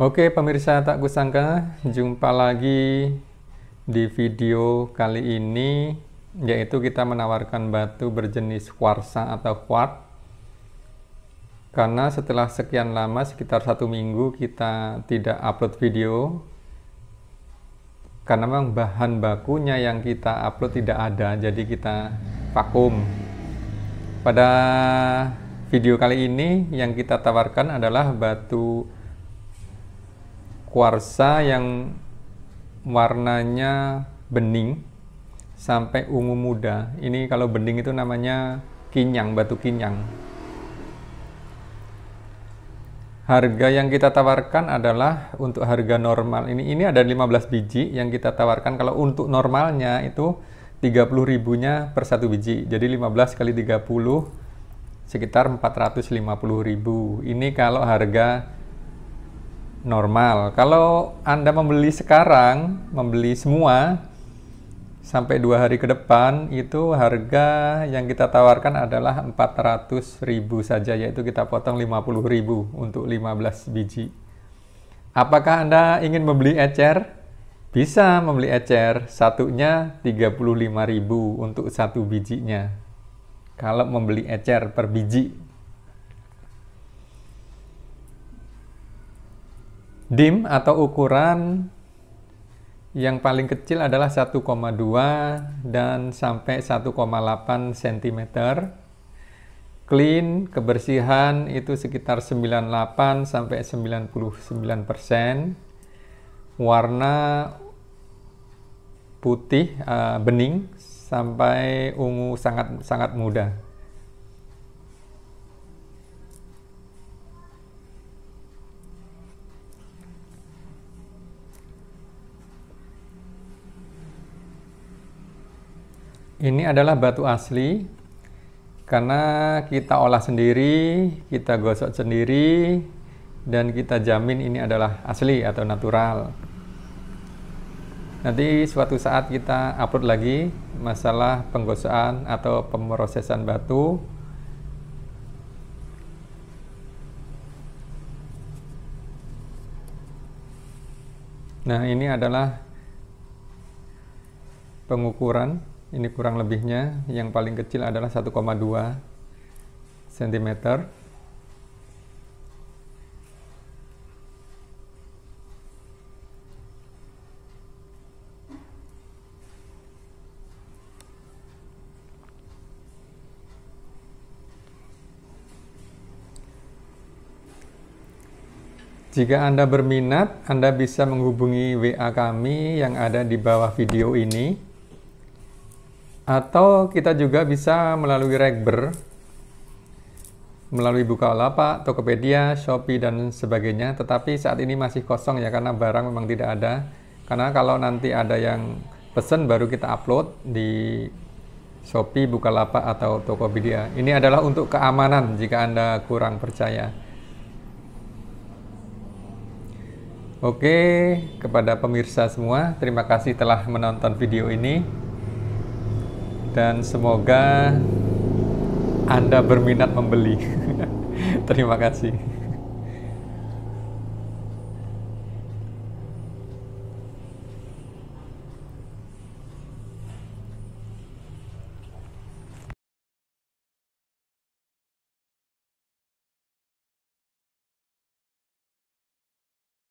Oke pemirsa tak kusangka jumpa lagi di video kali ini yaitu kita menawarkan batu berjenis kuarsa atau quartz karena setelah sekian lama sekitar satu minggu kita tidak upload video. Karena memang bahan bakunya yang kita upload tidak ada jadi kita vakum. Pada video kali ini yang kita tawarkan adalah batu kuarsa yang warnanya bening sampai ungu muda. Ini kalau bening itu namanya kinyang, batu kinyang. Harga yang kita tawarkan adalah untuk harga normal. Ini ini ada 15 biji yang kita tawarkan. Kalau untuk normalnya itu 30 ribunya per satu biji. Jadi 15 kali 30 sekitar 450 ribu. Ini kalau harga normal. Kalau Anda membeli sekarang, membeli semua sampai dua hari ke depan itu harga yang kita tawarkan adalah 400.000 saja yaitu kita potong 50.000 untuk 15 biji. Apakah Anda ingin membeli ecer? Bisa membeli ecer, satunya 35.000 untuk satu bijinya. Kalau membeli ecer per biji dim atau ukuran yang paling kecil adalah 1,2 dan sampai 1,8 cm. Clean, kebersihan itu sekitar 98 sampai 99 persen. Warna putih uh, bening sampai ungu sangat sangat muda. Ini adalah batu asli karena kita olah sendiri, kita gosok sendiri, dan kita jamin ini adalah asli atau natural. Nanti suatu saat kita upload lagi masalah penggosokan atau pemrosesan batu. Nah, ini adalah pengukuran ini kurang lebihnya. Yang paling kecil adalah 1,2 cm Jika Anda berminat, Anda bisa menghubungi WA kami yang ada di bawah video ini atau kita juga bisa melalui Rekber, melalui Bukalapak, Tokopedia, Shopee, dan sebagainya. Tetapi saat ini masih kosong ya, karena barang memang tidak ada. Karena kalau nanti ada yang pesen baru kita upload di Shopee, Bukalapak, atau Tokopedia. Ini adalah untuk keamanan jika Anda kurang percaya. Oke, kepada pemirsa semua, terima kasih telah menonton video ini dan semoga Anda berminat membeli. Terima kasih.